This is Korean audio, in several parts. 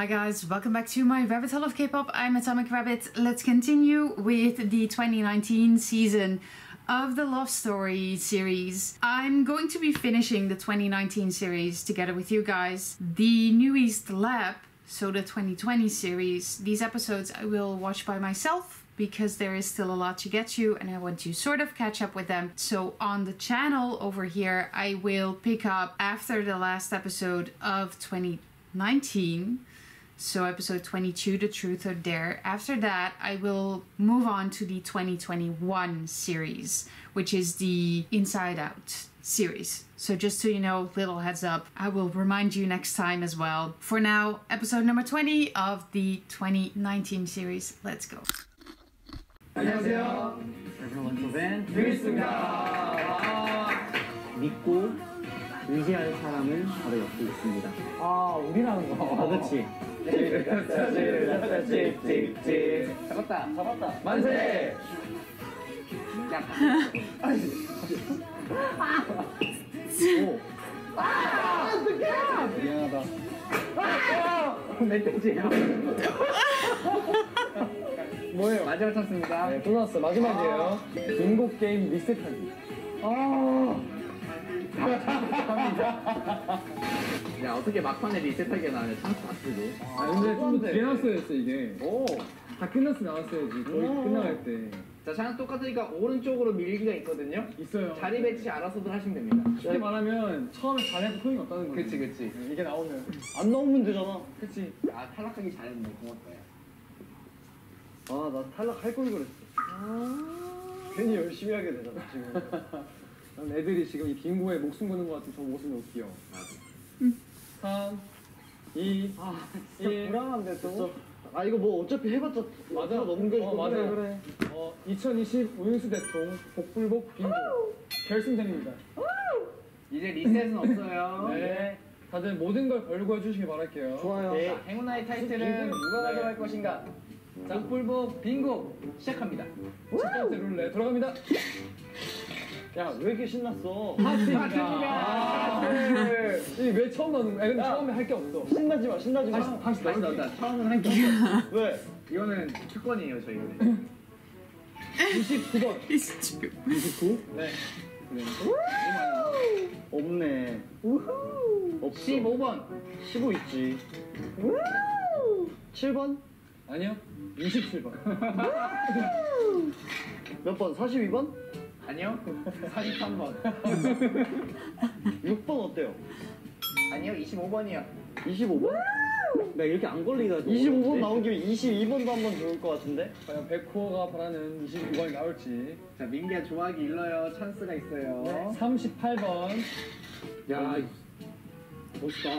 Hi guys, welcome back to my Rabbit Hole of K-pop. I'm Atomic Rabbit. Let's continue with the 2019 season of the Love Story series. I'm going to be finishing the 2019 series together with you guys. The New East Lab, so the 2020 series, these episodes I will watch by myself because there is still a lot to get to and I want to sort of catch up with them. So on the channel over here, I will pick up after the last episode of 2019 so episode 22 the truth or dare after that i will move on to the 2021 series which is the inside out series so just so you know little heads up i will remind you next time as well for now episode number 20 of the 2019 series let's go 안녕하세요. everyone 조벤 드리스입니다. 아, 믿고 의지할 사람은 바로 옆에 있습니다. 아, 우리라는 거. 아, 그렇지. 잡았다. 잡았다. 만세. 오. 미안하다. 멧돼지예요. 뭐예요? 마지막 찬스입니다. 네, 또 나왔어. 마지막이에요. 빙고 게임 리셋하기. 아. 야 어떻게 막판에 리셋하게 나네 찬스 다 쓰고. 아, 근데 좀 뒤에 나왔어야 했어, 이게. 오. 다 끝났어 나왔어야지. 거의 오. 끝나갈 때. 자 찬스 똑같으니까 오른쪽으로 밀기가 있거든요. 있어요. 자리 배치 알아서들 하시면 됩니다. 쉽게 말하면 처음에 잘해도 소용이 없다는 거지. 그치 그치. 네, 이게 나오면. 안 나오면 되잖아. 그치. 아 탈락하기 잘했네 고맙다. 야. 아, 나 탈락할 걸 그랬어. 괜히 열심히 하게 되잖아, 지금. 난 애들이 지금 이 빙고에 목숨 거는 것 같은 저 모습이 너무 귀여워. 나도. 3, 2, 아, 1. 불안한데, 또. 아, 이거 뭐 어차피 해봤자 맞아. 넘겨 어, 맞아. 그래. 어, 2020 우윤수 대통 복불복 빙고 결승전입니다. 이제 리셋은 없어요. 네. 다들 모든 걸 걸고 해주시길 바랄게요. 좋아요. 자, 행운아의 타이틀은 누가 가져갈 것인가? 자, 복불복 빙고 시작합니다. 첫 번째 룰렛 돌아갑니다. 야, 왜 이렇게 신났어? 하트입니다. 하트입니다. 하트. 이게 왜 처음 나오는 거야? 근데 처음에 할 게 없어. 신나지 마, 신나지 마. 다시, 다시 다시. 처음은 한 개. 왜? 이거는 특권이에요, 저희는. 29번. 29? 네. 네. 없네. 없어. 15번. 15 있지. 7번? 아니요. 27번. 몇 번? 42번? 아니요. 43번. 6번 어때요? 아니요, 25번이요. 25번? 나 이렇게 안 걸리가지고 25번 나온 김에 22번도 한번 좋을 것 같은데? 과연 백호가 바라는 29번이 나올지. 자, 민기야 좋아하기 일러요. 찬스가 있어요. 38번. 야 멋있다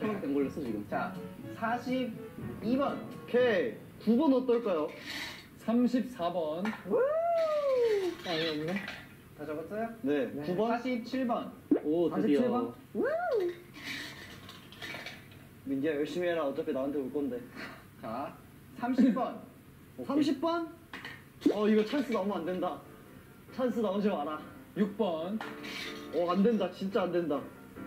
하나밖에 안 걸렸어 지금 자, 42번. 오케이 9번 어떨까요? 34번. 아니 없네 다 적었어요? 네 9번? 47번. 오 드디어 47번? 민기야 열심히 해라 어차피 나한테 올 건데 자, 30번. 30번? 어 이거 찬스 나오면 안 된다 찬스 나오지 마라 6번. 어 안 된다 진짜 안 된다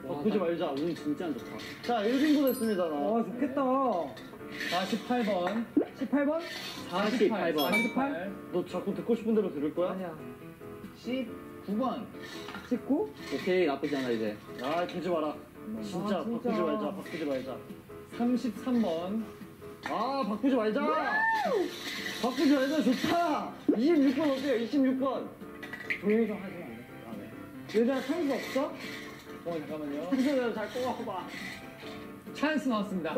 바꾸지 말자 운 진짜 안 좋다 자 1빙고 됐습니다 나 아, 좋겠다. 48번. 18번? 48 번. 48. 너 자꾸 듣고 싶은 대로 들을 거야? 아니야. 19번. 19? 오케이 나쁘지 않아 이제 아 되지 마라 진짜, 아, 진짜. 바꾸지 말자 바꾸지 말자 33번. 아 바꾸지 말자 바꾸지 말자 좋다 26번 어때요 26번 조용히 좀안 돼? 아, 네. 얘들아, 찬스 없어? 어, 잠깐만요. 순서대로 잘 뽑아봐 찬스 나왔습니다.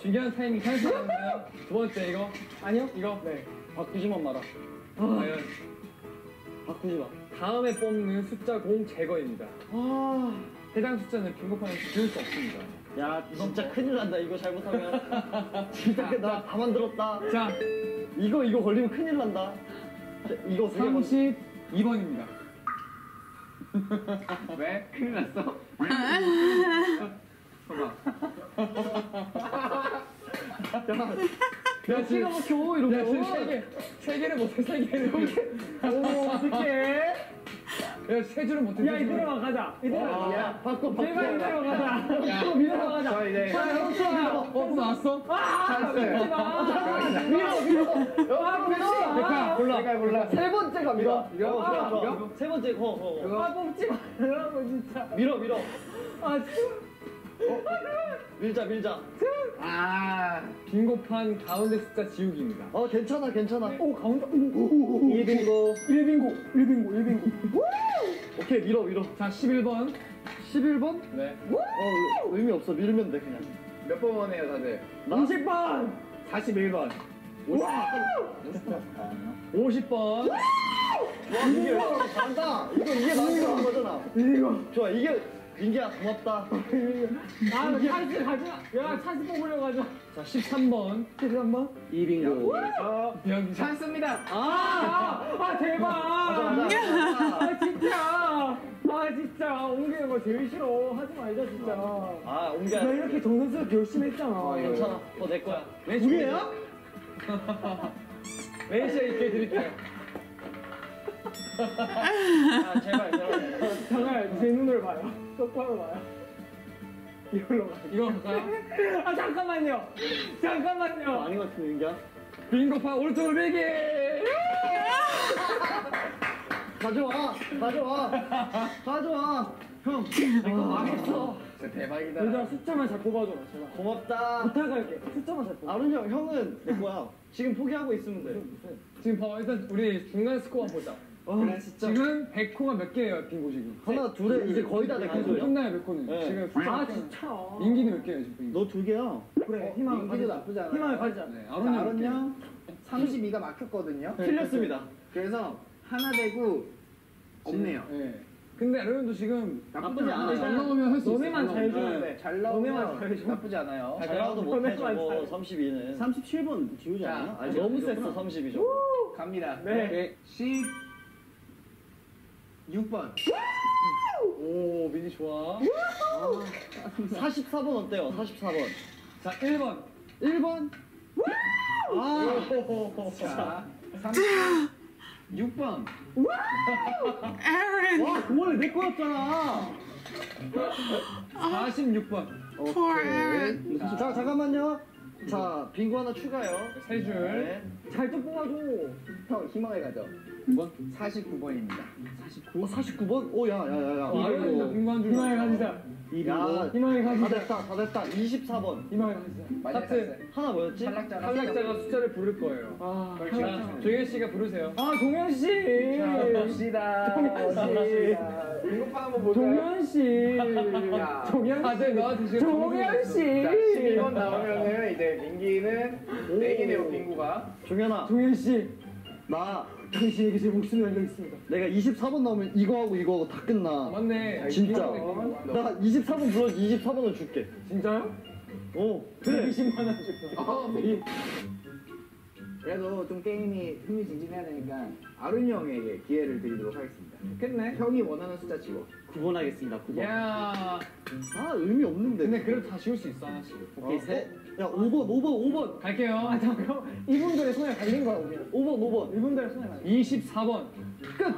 중요한 타이밍 찬스 나왔는데요. 두 번째 이거. 아니요? 이거? 네. 바꾸지만 마라 과연 바꾸지 마 다음에 뽑는 숫자 공 제거입니다. 아, 해당 숫자는 빙고판에서 지울 수 없습니다. 야 진짜 큰일 난다 이거 잘못하면 진짜 큰- 나다 만들었다 자, 이거 이거 걸리면 큰일 난다 자, 이거 세개 만 32번입니다. 왜? 큰일 났어? 봐봐. 야 기가 막혀 이러고 야, 지금 세 개, 세 개를 못해, 세 개를. 오 어떡해 야, 세 줄은 못해. 야, 이대로 가자. 와. 자, 바꿔, 바꿔. 제발 이대로 가자. 또 밀어 가자. 자, 이제. 자, 형수야. 어, 또 나왔어? 아. 마. 밀어, 밀어. 아, 마. 백화, 골라. 내가 골라. 세 번째 갑니다. 어, 좋아. 이거? 세 번째, 거, 거, 거. 아, 뽑지 말라고, 진짜. 밀어, 밀어. 아, 진짜. 밀자, 밀자. 아. 빙고판 가운데 숫자 지우기입니다. 어, 괜찮아, 괜찮아. 오, 가운데. 오, 오, 오, 오. 1빙고. 1빙고, 1빙고, 1빙고. 오케이, 밀어, 밀어. 자, 11번. 11번? 네. 어, 의미 없어. 밀면 돼, 그냥. 몇 번 해요, 다들? 나? 50번. 41번. 50번. 와, 이게 잘한다. 이거, 이게 나한테 온 거잖아. 이거. 좋아, 이게. 민기야, 고맙다. 아, 찬스 가자. 야, 찬스 뽑으려 가자. 자, 13번. 13번. 2빙고. 여기. 찬스입니다. 아, 아, 아, 대박. 아, 진짜. 아, 진짜. 옮기는 거 제일 싫어. 하지 말자, 진짜. 아. 나 이렇게 정선수 열심히 했잖아. 괜찮아. 더내 거야. 왜 우리야? 웨이시에 있게 드릴게요. 아, 제발, 제발. 잠깐, 제 눈을 봐요. 똑바로 봐요. 이걸로 가. 이거 갈까요? 아, 잠깐만요. 잠깐만요. 아닌 것 같은데, 민기야? 빙고파 오른쪽으로 밀기. 가져와, 가져와, 가져와. 형, 이거 망했어. 진짜 대박이다. 얘들아, 숫자만 잘 뽑아줘라, 제발. 고맙다. 부탁할게. 숫자만 잘 뽑아. 아론 형, 형은 내 거야. 지금 포기하고 있으면 돼. 지금 봐봐, 일단 우리 중간 스코어 보자. 그래, 진짜. 지금 100코가 몇 개예요, 빙고 지금? 하나, 둘에 이제 거의 다내 아니, 거야. 끝나요, 몇 코는? 네. 지금 아 진짜. 민기는 몇 개예요, 지금? 너 두 개야. 그래, 희망 민기도 나쁘지 않아. 희망을 가지자. 네, 아론 아론이 아론 몇 개? 형 32가 막혔거든요. 틀렸습니다. 그래서 하나 되고 없네요. 네. 근데 아론도 지금 나쁘지 않아요. 잘 나오면 할수 있어. 너네만 잘잘 나오면. 주면 돼. 잘 나오면. 나쁘지 않아요. 잘 나와도 못해, 너네만 저거. 잘- 32는. 37번 지우지 자, 않아요? 아니, 너무 셌어, 32 저거. 갑니다. 네. 16번. 오, 민이 좋아. 44번 어때요? 44번. 자, 1번. 1번. 아, 자, 36번. 와, 그거는 내 거였잖아. 46번. 오케이. 자, 잠깐만요. 자, 빙고 하나 추가요. 세 줄. 네. 잘좀 뽑아줘. 형 희망을 가 져. 뭐? 49번입니다. 49? 어, 49번? 오, 야, 야, 야, 야. 아론이도 빙고 한 줄. 희망을 가지자. 야, 희망을 다 가지자. 됐다, 다 됐다. 24번. 희망을 가지자. 마지막 하트. 하나 뭐였지? 탈락자가 탈락자가 숫자를 부를 거예요. 아, 그렇죠. 조현 씨가 부르세요. 아, 동현 씨. 자, 봅시다. 동현 씨. 이것만 한번 볼까요? 동현 씨. 야. 동현 씨. 동현 씨. 12번 나오면은 이제 민기는 땡이네요, 빙구가. 종현아, 동현 씨. 나 당신에게 제 목숨이 열려 있습니다. 내가 24번 나오면 이거 하고 이거 하고 다 아, 끝나. 맞네. 진짜. 어? 나 24번 불러 24번을 줄게. 진짜요? 어, 그래. 120만 원줄 거야. 그래도 좀 게임이 흥미진진해야 되니까 아룬 형에게 기회를 드리도록 하겠습니다. 됐네. 형이 원하는 숫자 치고. 9번 하겠습니다. 9번. 야. 아, 의미 없는데. 근데 그래도 다 지울 수 있어 하나씩. 오케이, 셋. 야, 5번, 5번, 5번. 갈게요. 아 잠깐. 이분들의 손에 갈린 거야 우리. 5번, 5번. 이분들의 손에 갈린. 24번. 끝.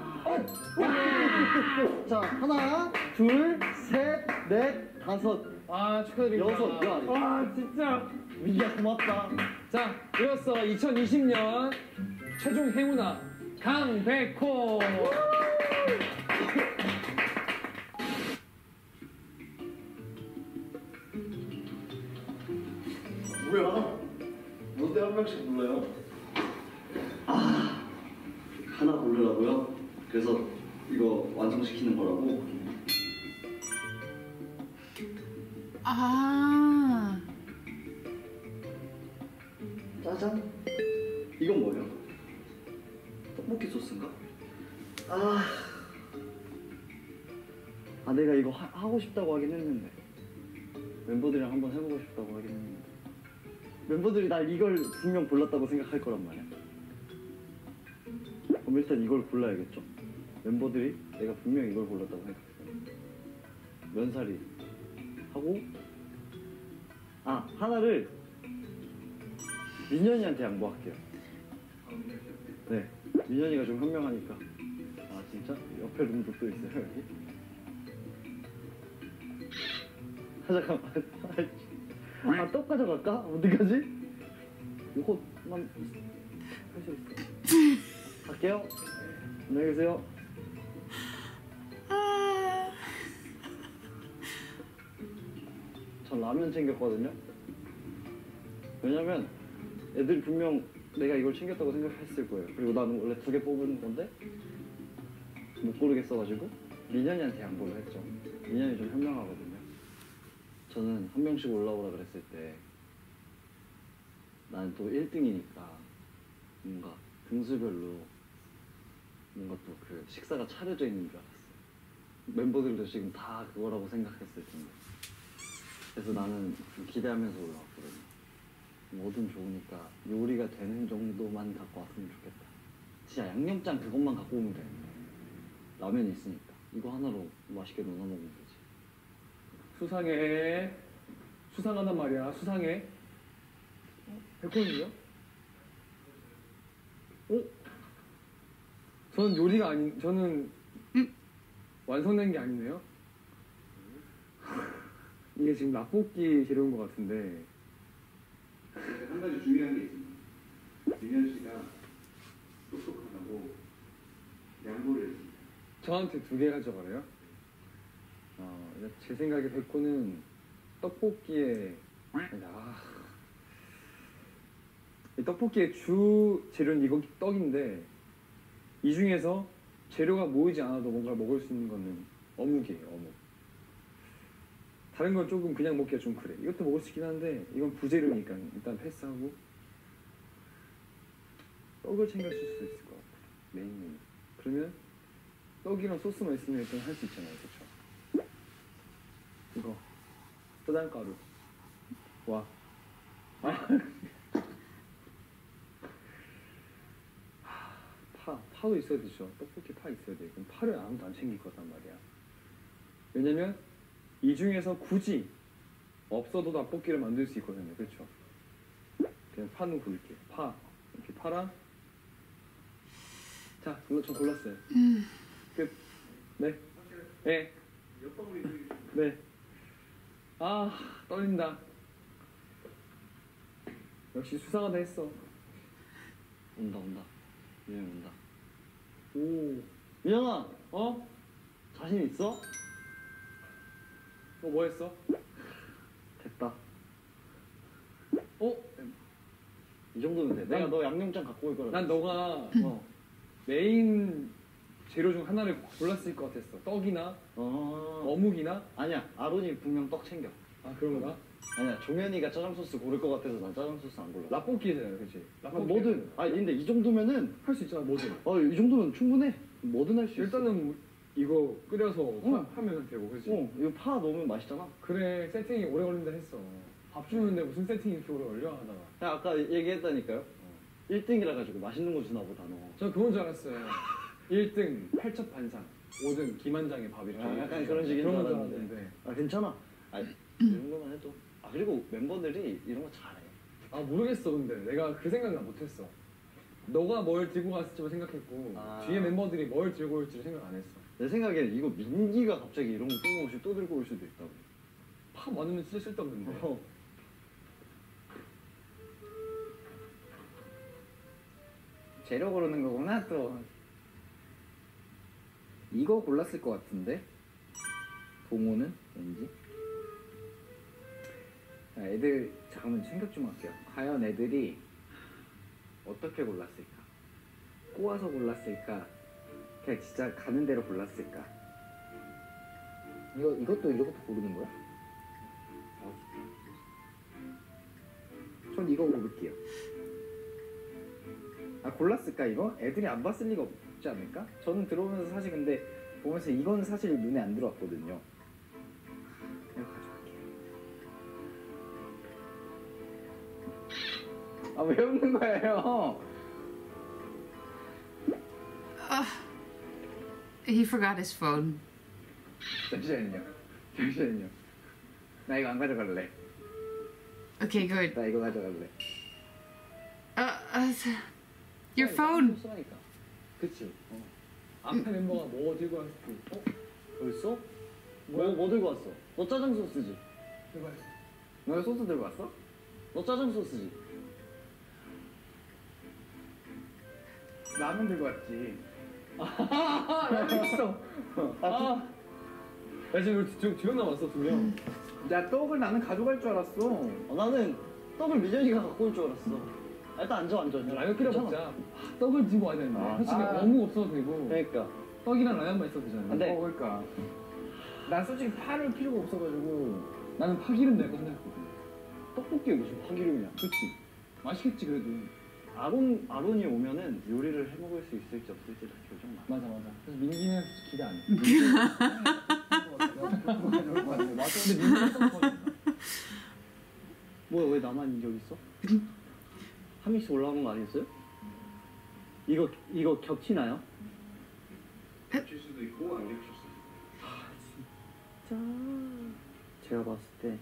자, 하나, 둘, 셋, 넷, 다섯, 아 축하드립니다. 여섯. 야, 와 진짜. 민기야 고맙다. 자 이로써 2020년 최종 행운아 강백호. 명씩 불러요? 아, 하나 고르라고요? 그래서 이거 완성시키는 거라고? 아. 짜잔. 이건 뭐예요? 떡볶이 소스인가? 아. 아, 내가 이거 하, 하고 싶다고 하긴 했는데. 멤버들이랑 한번 해보고 싶다고 하긴 했는데. 멤버들이 날 이걸 분명 골랐다고 생각할 거란 말이야. 그럼 일단 이걸 골라야겠죠? 멤버들이 내가 분명 이걸 골랐다고 거야. 면사리 하고 아 하나를 민현이한테 양보할게요. 네, 민현이가 좀 현명하니까. 아 진짜? 옆에 룸도 또 있어요 여기? 아, 잠깐만. 아, 떡 가져갈까? 어디까지? 이것만 할 수 있어. 갈게요. 안녕히 계세요. 아, 전 라면 챙겼거든요. 왜냐면 애들이 분명 내가 이걸 챙겼다고 생각했을 거예요. 그리고 나는 원래 두 개 뽑은 건데 못 고르겠어가지고 민현이한테 양보를 했죠. 민현이 좀 현명하거든요. 저는 한 명씩 올라오라 그랬을 때 나는 또 1등이니까 뭔가 등수별로 뭔가 또 그 식사가 차려져 있는 줄 알았어. 멤버들도 지금 다 그거라고 생각했을 텐데. 그래서 나는 좀 기대하면서 올라왔거든요. 뭐든 좋으니까 요리가 되는 정도만 갖고 왔으면 좋겠다. 진짜 양념장 그것만 갖고 오면 돼. 라면이 있으니까. 이거 하나로 맛있게 넣어 먹으면 되지. 수상해. 수상하단 말이야. 수상해. 백호는요? 어? 저는 요리가 아닌, 저는 음. 완성된 게 아니네요. 이게 지금 라볶이 재료인 것 같은데. 한 가지 중요한 게 있습니다. 민현 씨가 똑똑하다고 양보를 했습니다. 저한테 두 개 가져가래요? 어, 제 생각에 백호는 떡볶이에 아, 이 떡볶이의 주 재료는 이거 떡인데 이 중에서 재료가 모이지 않아도 뭔가 먹을 수 있는 거는 어묵이에요 어묵. 다른 건 조금 그냥 먹기가 좀 그래. 이것도 먹을 수 있긴 한데 이건 부재료니까 일단 패스하고 떡을 챙겼을 수 있을 것 같아 메인 메뉴. 그러면 떡이랑 소스만 있으면 일단 할 수 있잖아요, 그렇죠? 이거 뜨단가루 와. 아. 파 파도 있어야 되죠. 떡볶이 파 있어야 돼. 그럼 파를 아무도 안 챙길 거단 말이야. 왜냐면 이 중에서 굳이 없어도 떡볶이를 만들 수 있거든요, 그렇죠? 그냥 파는 고를게요. 파 이렇게 파랑 자, 골라 저 골랐어요. 끝. 네. 네. 네. 아, 떨린다. 역시 수상하다 했어. 온다 온다. 민현 온다. 오. 민현아 어? 자신 있어? 어, 뭐 했어? 됐다. 어? 이 정도면 돼. 내가 난- 너 양념장 갖고 올 거라. 난 너가 어. 메인 재료 중 하나를 골랐을 것 같았어. 떡이나 어. 어묵이나? 아니야. 아론이 분명 떡 챙겨. 아, 그런가? 아니야. 종현이가 짜장 소스 고를 것 같아서 난 짜장 소스 안 골라. 라볶이잖아, 그치? 아, 뭐든. 아 근데 이 정도면은 할 수 있잖아, 뭐든. 어이 정도면 충분해. 뭐든 할 수 있어. 일단은 이거 끓여서 응. 하, 하면 되고, 그치? 어 이거 파 넣으면 맛있잖아. 그래, 세팅이 오래 걸린다 했어. 밥 주는데 무슨 세팅이 이렇게 오래 걸려 하다가. 야, 아까 얘기했다니까요. 1등이라 가지고 맛있는 거 주나 보다 너. 저 그건 줄 알았어요. 1등 팔첩 반상, 5등 김한장의 밥 이렇게. 아, 약간 그런 식인 줄 알았는데. 아 괜찮아. 아 이 정도만 해도. 아 그리고 멤버들이 이런 거 잘해. 아 모르겠어 근데 내가 그 생각을 못했어. 너가 뭘 들고 갔을지만 생각했고 아. 뒤에 멤버들이 뭘 들고 올지를 생각 안 했어. 내 생각엔 이거 민기가 갑자기 이런 거 뜬금없이 또 들고 올 수도 있다고. 파 많으면 진짜 쓸데없는데. 어. 재료 고르는 거구나 또. 이거 골랐을 것 같은데. 동호는 왠지. 자, 애들 잠깐만 생각 좀 할게요. 과연 애들이 어떻게 골랐을까? 꼬아서 골랐을까? 그냥 진짜 가는 대로 골랐을까? 이거 이것도 이것도 고르는 거야? 전 이거 고를게요. 아 골랐을까 이거? 애들이 안 봤을 리가 없 지 않을까? 저는 들어오면서 사실 근데 보면서 이건 사실 눈에 안 들어왔거든요. 그냥 가져갈게요. 아 왜 웃는 거예요? he forgot his phone. 잠시만요. 잠시만요. 나 이거 안 가져갈래. Okay, good. 나 이거 가져갈래. Uh, uh, your phone. 그치. 어. 앞에 멤버가 뭐 들고 왔을지. 어? 벌써? 뭐, 뭐 들고 왔어? 너 짜장 소스지? 너 소스 들고 왔어? 너 짜장 소스지? 라면 들고 왔지. 라면 있어. 아, 야 지금 우리 두, 두명 남았어 두 명. 야 떡을 나는 가져갈 줄 알았어. 어, 나는 떡을 미전이가 갖고 올 줄 알았어. 아, 일단 앉아, 앉아, 앉아. 라면 끓여. 먹자. 아, 떡을 들고 와야 되는데. 아, 솔직히 아. 어묵 없어도 되고 그러니까. 떡이랑 라면만 있어도 되잖아. 안 돼. 어 그러니까. 난 솔직히 파를 필요가 없어가지고. 나는 파기름 낼거 생각했거든. 떡볶이에 무슨 파기름이야. 그렇지. 맛있겠지 그래도. 아론, 아론이 오면은 요리를 해 먹을 수 있을지 없을지 다 결정 나. 맞아 맞아. 그래서 민기는 기대 안 해. 맞아. 근데 민기는. 뭐야, 왜 나만 여기 있어? 한 명씩 올라오는 거 아니었어요? 이거, 이거 겹치나요? 줄 수도 있고 안 겹칠 수도 있고. 제가 봤을 때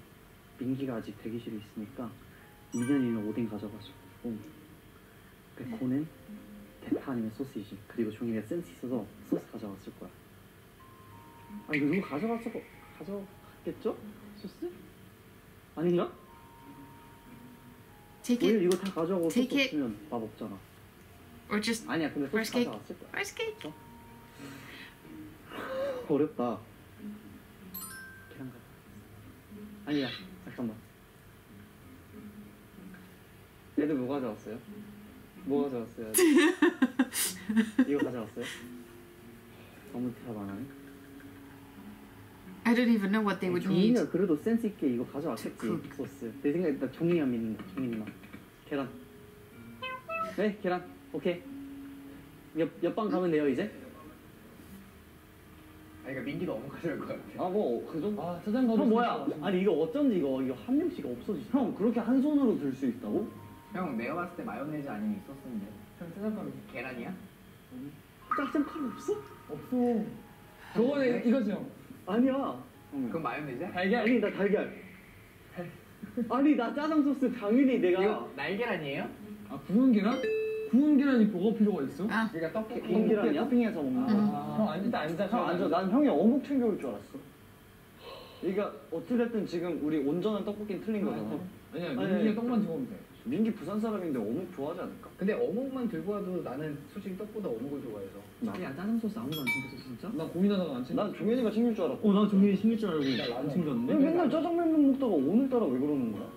민기가 아직 대기실에 있으니까 민현이는 오뎅 가져가지고 백호는 대파 아니면 소시지 그리고 종이가 센스 있어서 소스 가져갔을 거야 아 이거 누구 가져갔어 가져갔겠죠? 소스? 아닌가? Take it 이거 다 가져가고 소스 Take it. 없으면 맛 없잖아 or just 아니야 근데 소스 First cake. 거야 first cake. 어렵다 계란 가져 아니야 잠깐만 얘들 뭐 가져왔어요? 뭐 가져왔어요? 이거 가져왔어요? 너무 대답 안 하네 I don't even know what they would need. 종이가 그래도 센스 있게 이거 가져왔겠지 cook. 소스 내 생각에 나 종이만 믿는 거 종이만 계란 네 계란 오케이 옆, 옆방 가면 돼요 이제? 아니 그러니까 민기도 어묵 가져갈 것 같아. 아뭐그 정도 아 가져. 형 뭐야? 아니 이거 어쩐지 이거 이거 한 명씩 없어지. 형 그렇게 한 손으로 들 수 있다고? 형 내가 봤을 때 마요네즈 아니면 있었는데. 형 짜장 가면 계란이야? 짜장칼 없어? 없어. 저거는 이거지 형. 아니야. 그럼 마요네즈야? 달걀. 아니 나 달걀. 아니 나 짜장 소스 당연히 내가 이거 날계란이에요? 아 구운 계란? 구운 계란이 뭐가 필요가 있어? Ah, 그러니까 떡볶이. 긴 계란이야? 토핑해서 먹는 거. 아, 형 앉- 일단 앉아. 형 앉아. 난 형이 어묵 챙겨올 줄 알았어. 그러니까 어찌됐든 지금 우리 온전한 떡볶이는 틀린 거잖아. 아니야 아니. 떡만 집으면 돼. 민기 부산 사람인데 어묵 좋아하지 않을까? 근데 어묵만 들고 와도 나는 솔직히 떡보다 어묵을 좋아해서. 야 짜장 소스 아무도 안 챙겼어 진짜? 나 고민하다가 안 챙겨. 난 종현이가 챙길 줄 알았고. 어난 종현이 챙길 줄 알고 나. 안 챙겼는데? 맨날 짜장면만 먹다가 오늘따라 왜 그러는 거야?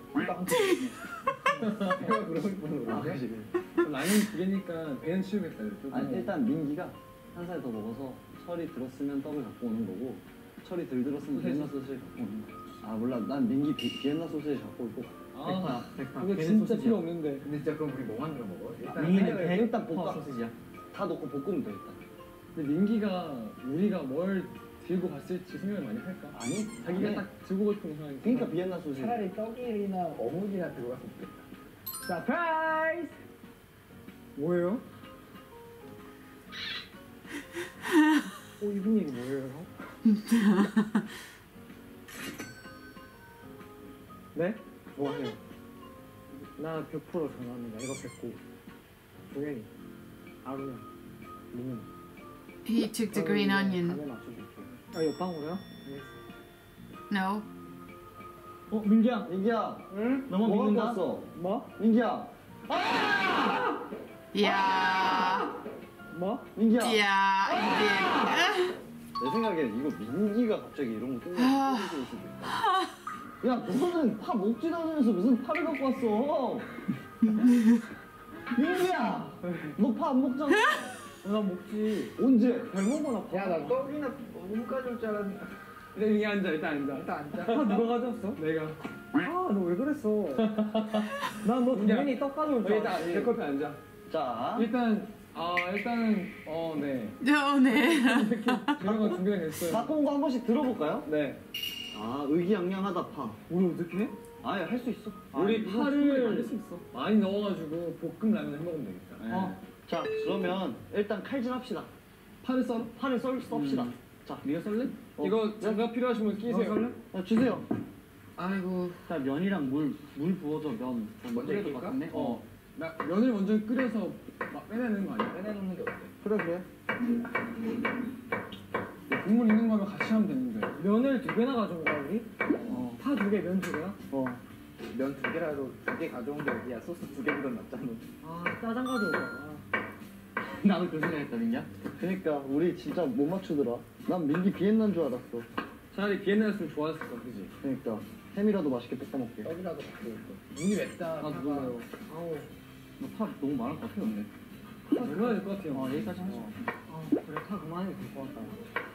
내가 그러고 싶어서 아 그런데. 그지. 라면 두 개니까 배는 치우겠다. 이렇게. 아니 일단 민기가 한 살 더 먹어서 철이 들었으면 떡을 갖고 오는 거고 철이 덜 들었으면 비엔나 소스를 갖고 오는 거야. 아 몰라 난 민기 비, 비엔나 소스를 갖고 올 거야. 아, 백파, 그거 비엔나 진짜 소스야. 필요 없는데. 근데 진짜 그럼 우리 뭐 만들어 먹어? 일단 민기는 하얀 배 일단 볶아. 볶아 소스야. 다 넣고 볶으면 돼 일단. 근데 민기가 우리가 뭘 들고 갔을지 생각을 많이 할까? 아니 자기가 아니. 딱 들고 싶은 거 생각이. 그러니까 비엔나 소스. 차라리 떡이나 어묵이나 들어갔으면 좋겠다. Surprise! 뭐예요? 어 이분 얘기 뭐예요? 네? 뭐해요? 나 100% 전화합니다. 이거 109. 동현이, 아루야, 민현. he took the green onion. 아 옆방으로요? No. 어 민기야. 민기야. 응? 너무 뭐 믿는다. 뭐? 민기야. Yeah. 뭐? 민기야. Yeah, he did. 내 생각엔 이거 민기가 갑자기 이런 거 뜯는 아. 야, 너는 파 먹지도 않으면서 무슨 파를 갖고 왔어? 민기야, 너파안 먹잖아. 나 먹지. 언제? 잘 먹어나 파. 야, 나 떡이나 어묵 가져올 줄 알았는데. 일단 민기 앉아. 일단 앉아. 일단 앉자. 파 누가 가져왔어? 내가. 아, 너 왜 그랬어? 난 너 당연히 떡 가져올 줄 일단 알았지. 내 커피 앉아. 자, 일단 아 일단은 어 네. No, 네. 재료가 준비가 됐어요. 거한 번씩 들어볼까요? 네. 아, 의기양양하다 파. 우리 어떻게 해? 아예 할 수 있어. 우리 이거 파를 충분히 만들 수 있어. 많이 넣어가지고 볶음 라면 해 먹으면 되겠다. 네. 어. 자, 그러면 일단 칼질 합시다. 파를 썰어? 파를 썰 썹시다. 음. 자, 네가 썰래? 어. 이거 장갑 필요하신 분 끼세요. 썰래? 어, 주세요. 아이고. 자, 면이랑 물, 물 부어줘, 면. 좀 먼저 끓여도 익힐까? 같은데? 어. 나 면을 먼저 끓여서 막 빼내는 거 아니야? 빼내놓는 게 어때? 그래, 그래. 국물 있는 거면 같이 하면 되는데. 면을 두 개나 가져온 거야 우리? 어. 파 두 개, 면 두 개야? 어. 면 두 개라도 두 개 가져온 게 어디야? 소스 두 개보다 낫잖아. 아 짜장 거야 나도 그 생각했다 민야. 그러니까 우리 진짜 못 맞추더라. 난 민기 비엔나인 줄 알았어. 차라리 비엔나였으면 좋았을 거야, 그지? 그러니까 햄이라도 맛있게 볶아 먹게. 떡이라도 올 거. 눈이 맵다. 아, 누나요. 아우 파 너무 많을 것 같아 근데. 얼마나 될것 같아요? 어 여기까지 하자. 아 그래 파 그만해도 될 것 같다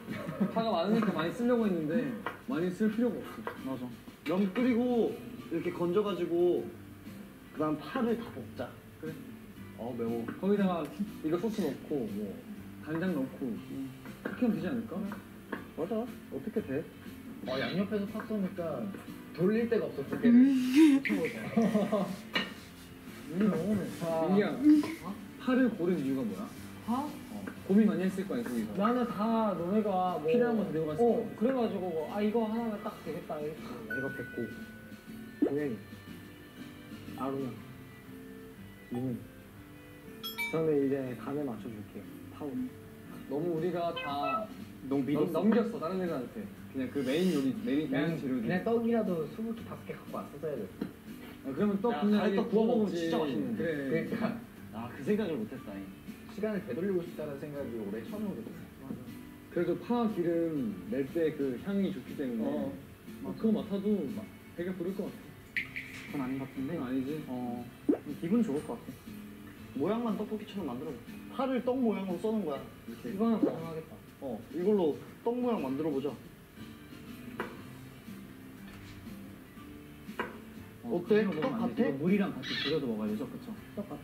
파가 많으니까 많이 쓰려고 했는데 많이 쓸 필요가 없어. 맞아. 면 끓이고 이렇게 건져가지고 그다음 파를 다 볶자. 그래. 어 매워. 거기다가 이거 소스 넣고 뭐 간장 넣고 그렇게 하면 되지 않을까? 맞아. 어떻게 돼? 어 양옆에서 파 쏘니까 돌릴 데가 없어 두 개를. 눈이 너무 맵다 민기야, 파를 고른 이유가 뭐야? 파? 어, 고민 많이 했을 거야 거기서. 나는 다 너네가 뭐 필요한 거 데려갔을 어 거야. 그래가지고 아 이거 하나면 딱 되겠다 이렇게 이거 뱉고 고양이. 아루야 음 저는 이제 간을 맞춰줄게요 파우 너무 우리가 다 너무 넘, 넘겼어 다른 애들한테. 그냥 그 메인 요리 main, main 재료들. 그냥 떡이라도 수북히 다섯 개 갖고 왔었어야 돼. 아, 그러면 떡 야, 그냥 이렇게 구워 먹으면. 진짜 맛있는데. 그래. 그러니까 아 그 생각을 못했다. 시간을 되돌리고 싶다는 생각이 올해 처음으로 들었어. 그래도 파 기름 낼 때 그 향이 좋기 때문에 어. 막 그거 맡아도 막 되게 부를 것 같아. 그건 아닌 것 같은데. 그건 아니지. 어 기분 좋을 것 같아. 모양만 떡볶이처럼 만들어. 파를 떡 모양으로 써는 거야. 이렇게. 이거는 가능하겠다 어 이걸로 떡 모양 만들어 보자. 어때? 떡 같아? 물이랑 같이 비벼서 먹어야 되죠, 그쵸? 똑같아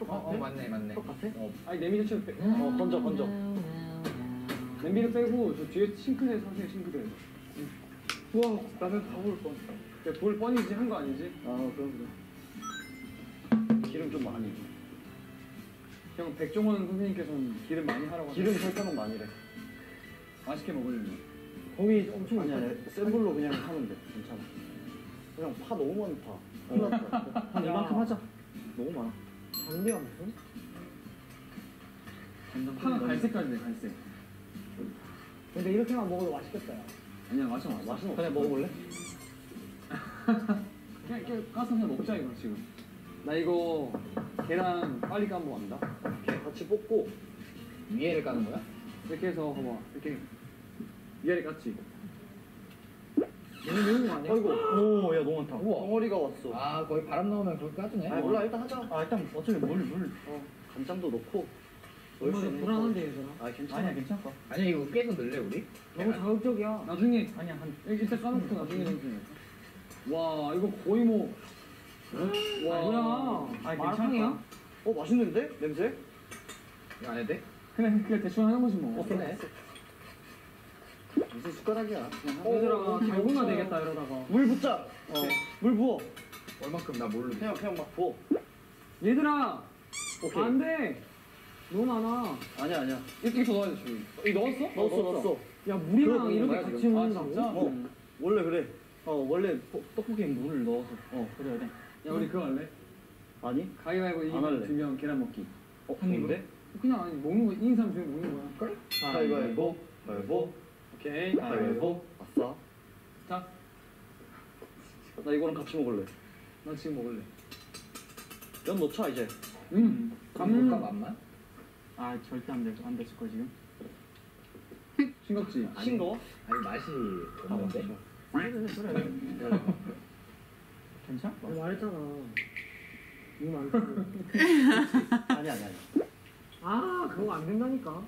떡 어, 같아? 어 맞네, 맞네. 떡 같아? 어, 아니 냄비 자체를 빼. 어 건져 건져. 냄비를 빼고 저 뒤에 싱크대에 사세요 싱크대. 우와 나는 다볼 뻔. 그볼 뻔이지 한 거 아니지? 아 그럼 그럼. 기름 좀 많이. 형 백종원 선생님께서는 기름 많이 하라고 기름. 설탕은 많이래. 맛있게 먹으려면. 거기 엄청 아니 아니 센 불로 그냥 하면 돼. 괜찮아. 그냥 파 너무 많다. 한 야. 이만큼 하자. 너무 많아. 잔디가 무슨? 파가 갈색깔이네 갈색. 근데 이렇게만 먹어도 맛있겠다 야. 아니야 맛이 맛은 없어. 그냥 먹어볼래? 그냥 그냥 까서 그냥 먹자 이거 지금. 나 이거 계란 빨리 까먹어 간다. 이렇게 같이 볶고 위에를 까는 거야? 이렇게 해서 봐봐 이렇게 위아래 깠지. 매운 거 아니야? 아이고 오 야 너무 많다. 우와. 덩어리가 왔어. 아, 거기 바람 나오면 그걸 까주네. 아 몰라 일단 하자. 아 일단 어차피 물물 어, 간장도 넣고 넣을 수 있는 불안한데 얘들아 거. 아 괜찮아. 아니야 괜찮을 거야. 아니야, 이거 깨서 넣을래, 우리? 너무 자극적이야 나중에 아니야 한 일단 까놓고 나중에 냄새. 와 이거 거의 뭐. 와 뭐야 아니, 마라탕이야? 어 맛있는데 냄새? 이거 안 해도 돼? 그냥 그냥 대충 하는 거지 뭐. 어 그래. 무슨 숟가락이야? 그냥 얘들아 어, 달고나 어, 되겠다 이러다가 물 붓자. 어. 물 부어. 얼만큼 나 모르 그냥 그냥 막 부어. 얘들아 오케이. 안돼 너무 많아 아니야 아니야. 이렇게 더 넣어야 돼 지금. 이거 넣었어? 넣었어 넣었어. 야 물이랑 이렇게 같이 지금? 아, 먹는다고? 진짜? 어 원래 그래. 어 원래 볶- 떡볶이에 물을 넣어서 어 그래야 돼. 야 우리 그거 할래? 아니? 가위바위보 안 이기면 할래. 두명 계란 먹기. 어 한 입으로? 그냥 아니 먹는 거 사람 중에 먹는 거야. 그래? 가위바위보. 가위바위보. 오케이. 가위바위보. 아싸. 자, 나 이거랑 같이 먹을래. 나 지금 먹을래. 면 넣자 이제. 음. 간 볼까, 맛만? 아 절대 안 돼. 안 됐을 거 지금. 싱겁지. 싱거워? 아니, 맛이 없는데? 그래 그래. 괜찮아? 내가 말했잖아 이거 안 아니 아니 아니. 아 그거 안 된다니까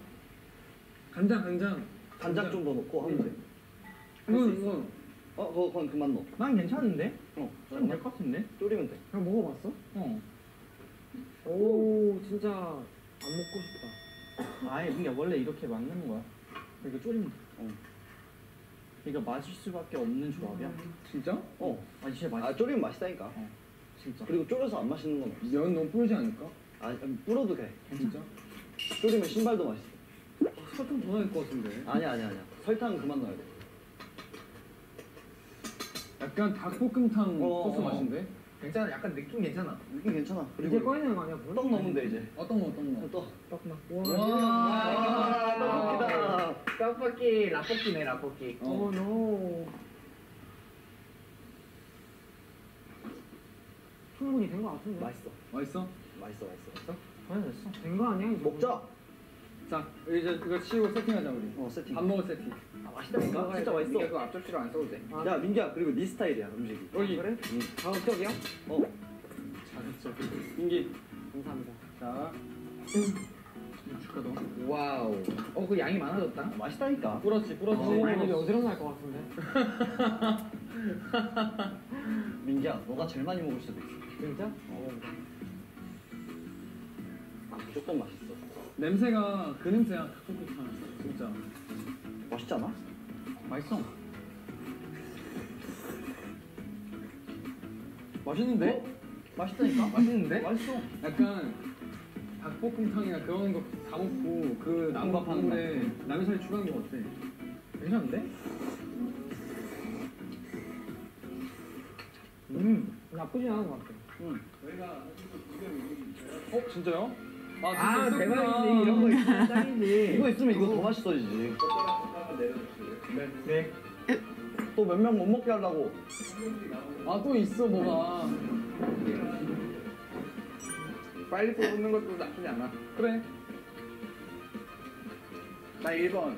간장 간장. 간장 좀 더 넣고 하면 돼. 이건 이건 어 그거 그건 그만 넣어. 난 괜찮은데? 어. 좀 될 것 같은데? 졸이면 돼. 형 먹어봤어? 어. 오 진짜 안 먹고 싶다 아예 그게 원래 이렇게 만드는 거야. 이거 졸이면 돼. 어. 이거 마실 수밖에 없는 조합이야. 진짜? 어. 아 진짜 맛있어. 아 졸이면 맛있다니까. 진짜. 그리고 졸여서 안 맛있는 건 없어. 면 너무 뿌리지 않을까? 아 아니, 불어도 돼. 진짜? 졸이면 신발도 맛있어. 설탕 더 넣을 것 같은데. 아니야 아니야 아니야. 설탕 그만 넣어야 돼. 약간 닭볶음탕 어, 소스 어. 맛인데? 괜찮아, 약간 느낌 괜찮아. 느낌 괜찮아. 이제 그리고 꺼내는 거 아니야 물? 떡 넣으면 돼 이제. 어떤 거 어떤 거? 떡. 떡나 와, 떡볶이다. 떡볶이 라볶이네 라볶이. 어. No. 충분히 된 거 같은데. 맛있어. 맛있어? 맛있어 맛있어. 전혀 됐어. 된 거 아니야? 먹자. 자 이제 이거 치우고 세팅하자 우리 어 세팅. 밥 먹을 세팅 아, 맛있다니까. 진짜 맛있어. 그거 앞접시로 안 써도 돼. 야 민기야 그리고 네 스타일이야 음식이. 여기 그래? 자극적이야? 어. 자극적 민기 감사합니다. 자 축하도 wow. 어, 그 양이 많아졌다. 맛있다니까. 뿌렸지 뿌렸지 어, 이게 어지러날 것 같은데. 민기야 너가 제일 많이 먹을 수도 있어. 진짜? 무조건 맛있어. 냄새가 그 냄새야 닭볶음탕 진짜 맛있지 않아? 맛있어 맛있는데? 맛있다니까. 맛있는데? 맛있어. 약간 닭볶음탕이나 그런 거 다 먹고 그 남은 국밥 하는 국물에 남이살이 추가한 거 어때? 괜찮은데? 음, 나쁘지 않은 것 같아. 응. 어 진짜요? 아, 진짜 대박이지. 이런 거 있으면 짱이지. 이거 있으면 이거 더 맛있어지지. 네. 또 몇 명 못 먹게 하려고. 아 또 있어 뭐가 빨리 뽑는 것도 나쁘지 않아. 그래 나 1번.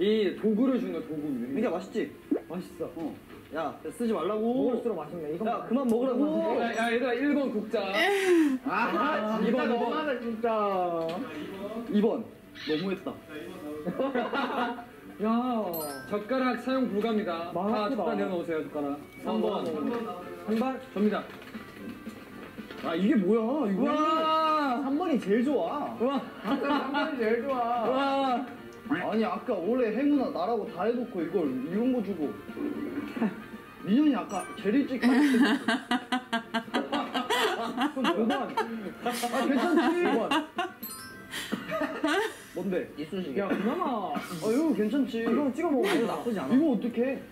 이 도구를 준 거야 도구 민기야 맛있지? 맛있어. 어. 야 쓰지 말라고. 먹을수록 맛있네. 이거 야 그만 먹으라고. 야, 야 얘들아 1번 국자 아, 진짜 이번, 너무하다, 진짜. 2번. 너무했다. 야, 젓가락 사용 불가입니다 다. 젓가락 내려놓으세요 젓가락 3번 한발 접니다 아 이게 뭐야? 이거. 와 3번이 제일 좋아. 와 항상 3번이 제일 좋아. 와 아니 아까 원래 행운아 나라고 다 해놓고 이걸 이런 거 주고. 민현이 아까 제일 일찍 가졌을 때. 그럼 5번. 아 괜찮지. 5번. 뭔데? 이쑤시개. 야, 그나마 아 이거 괜찮지. 이거 찍어 먹으면 이거 나쁘지 않아. 이거 어떡해?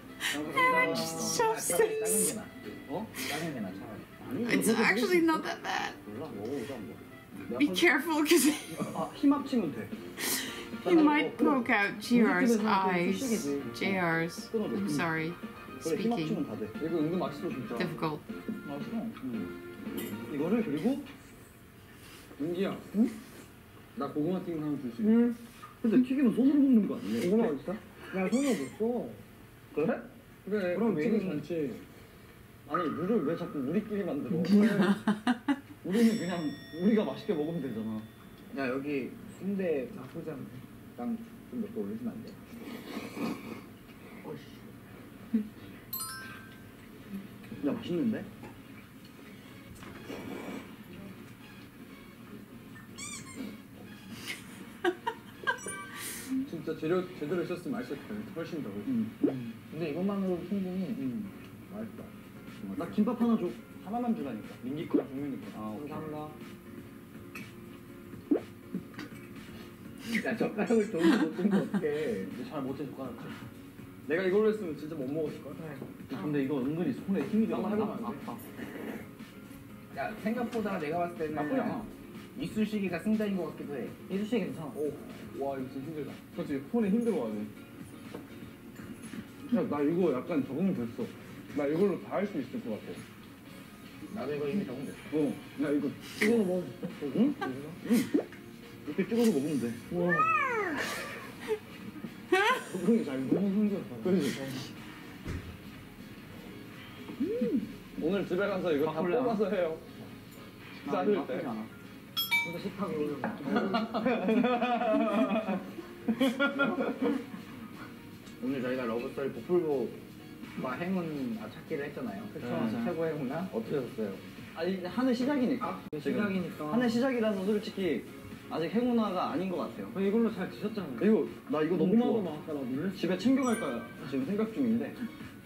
So 작은 게 six. 나. 어? 작은 게 나, 차라리. 아니 It's actually not that bad. 몰라 먹어보자 뭐. Be careful because 아힘 합치면 돼. he might poke out JR's 우리집에서는 eyes. 소식이지. JR's. 끊어줘. I'm sorry. 그래 힘 합치면 Speaking 다 돼. 이거 은근 맛있어 진짜 difficult. 맛있어 이거를 그리고 은기야 응? 나 고구마 튀김 하나 줄수 있어 응. 근데 튀김은 손으로 먹는 거 아니야? 고구마 어딨어? 야, 손으로 줬어. 그래? 그래 그럼 왜 튀김? 잔치 아니 룰을 왜 자꾸 우리끼리 만들어? 우리는 그냥 우리가 맛있게 먹으면 되잖아. 야, 여기 순대 나쁘지 않네. 땅좀몇 개 올려주면 안 돼? 야 맛있는데? 진짜 재료 제대로 썼으면 맛있었을 텐데 훨씬 더 응. 근데 이것만으로 충분히 응. 맛있다. 나 김밥 하나 줘. 하나만 주라니까. 민기 거랑 종민이 거. 아. 감사합니다. 야, 젓가락을 좋은 거못든거 어떡해. 근데 잘 못해 젓가락질. 내가 이걸로 했으면 진짜 못 먹었을 거야 근데 이거 은근히 손에 힘이 들어. 한번 해보면 안 돼? 아파. 야, 생각보다 내가 봤을 때는 나쁘지 않아. 이쑤시개가 승자인 것 같기도 해. 이쑤시개 괜찮아. 와 이거 진짜 힘들다 그렇지 폰에 힘들어가지고 야나 이거 약간 적응 됐어 나 이걸로 다 할 수 있을 것 같아 나도 이거 이미 적응됐어. 어, 야 이거 찍어 먹어. 응? 응. 이렇게 찍어서 먹으면 돼. 와. 적응이 잘 돼. 너무 힘들었어. 그렇지. 오늘 집에 가서 이거 다 바꿀래? 뽑아서 해요. 자를 나쁘지 때. 근데 식탁에 올려. 오늘 저희가 러브스토리 복불복과 행운 아, 찾기를 했잖아요. 그쵸? 맞아요. 최고 행운아? 어떻게 하셨어요? 아니 하는 시작이니까. 지금. 시작이니까. 하는 시작이라서 솔직히 아직 행운화가 아닌 것 같아요. 어, 이걸로 잘 드셨잖아요. 이거 나 이거 너무 좋아. 나 놀랬어. 집에 챙겨갈까 지금 생각 중인데.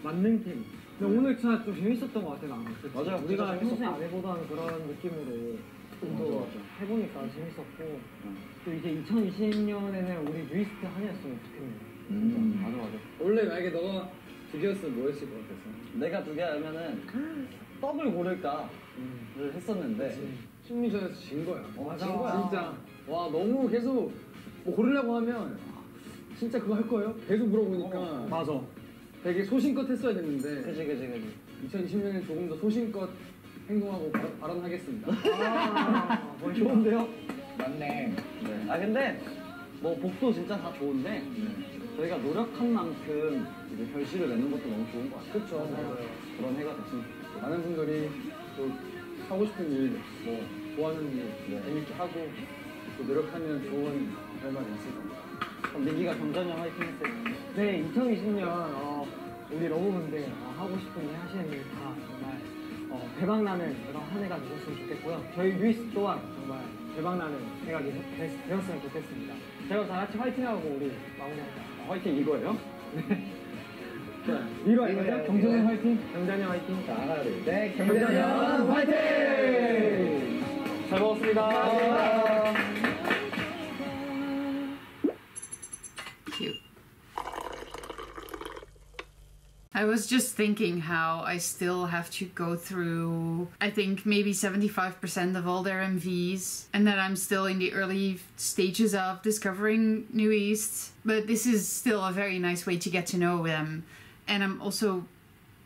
만능 캠. 근데 오늘 진짜 좀 재밌었던 것 같아 나는. 맞아요. 우리가 진짜 평소에. 안 해보던 그런 느낌으로 좀 맞아, 더 맞아. 해보니까 재밌었고 응. 또 이제 2020년에는 우리 뉴이스트 한 해였으면 좋겠네요. 음, 맞아 맞아. 원래 만약에 너가 두 개였으면 뭐 했을 것 같았어? 내가 두 개 하면은 떡을 고를까를 했었는데 심리전에서 진 거야. 어, 맞아. 진 거야. 진짜. 와 너무 계속 뭐 고르려고 하면 진짜 그거 할 거예요? 계속 물어보니까 맞아. 되게 소신껏 했어야 됐는데 그지 그지 그지 2020년에 조금 더 소신껏 행동하고 발- 발언하겠습니다. 아, 좋은데요? 맞네. 네. 아 근데 뭐 복도 진짜 다 좋은데 저희가 노력한 만큼 이제 결실을 내는 것도 너무 좋은 것 같아요. 그렇죠. 그런 해가 됐으면 좋겠어요. 많은 분들이 또 하고 싶은 일, 뭐 좋아하는 일 네. 재밌게 하고 또 노력하면 좋은 결과가 있을 겁니다. 그럼 민기가 경전이 화이팅 했을 때 네, 2020년 어, 우리 러브분들 어, 하고 싶은 일 하시는 일 다 정말 어, 대박 나는 그런 한 해가 되셨으면 좋겠고요. 저희 뉴이스 또한 정말 대박 나는 해가 되, 되, 되었으면 좋겠습니다. 제가 다 같이 화이팅하고 우리 마무리하자. 화이팅 이거예요? 자, 위로 할까요? 경전의 화이팅! 경단이 화이팅. 자, 하나, 둘, 셋. 경전현 화이팅! 잘 먹었습니다. Cute. I was just thinking how I still have to go through, I think maybe 75% of all their MVs, and that I'm still in the early stages of discovering New East. But this is still a very nice way to get to know them. And I'm also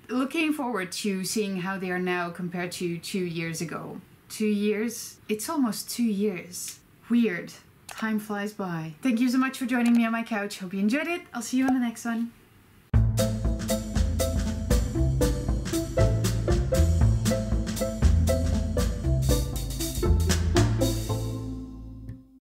looking forward to seeing how they are now compared to two years ago. Two years? It's almost two years. Weird. Time flies by. Thank you so much for joining me on my couch. Hope you enjoyed it. I'll see you on the next one.